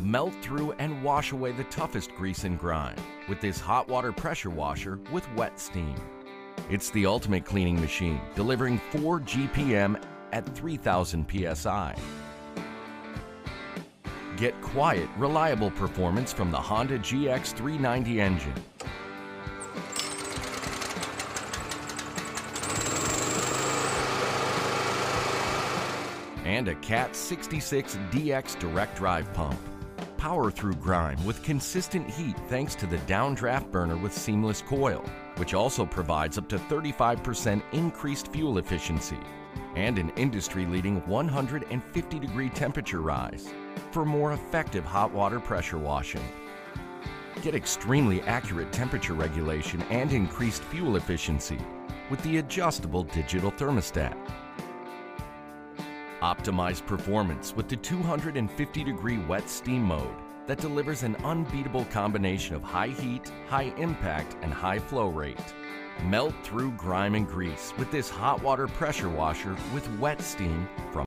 Melt through and wash away the toughest grease and grime with this hot water pressure washer with wet steam. It's the ultimate cleaning machine, delivering 4 GPM at 3000 psi. Get quiet, reliable performance from the Honda GX390 engine. And a CAT 66 DX direct drive pump. Power through grime with consistent heat thanks to the downdraft burner with seamless coil, which also provides up to 35% increased fuel efficiency and an industry-leading 150 degree temperature rise for more effective hot water pressure washing. Get extremely accurate temperature regulation and increased fuel efficiency with the adjustable digital thermostat. Optimize performance with the 250 degree wet steam mode that delivers an unbeatable combination of high heat, high impact, and high flow rate. Melt through grime and grease with this hot water pressure washer with wet steam from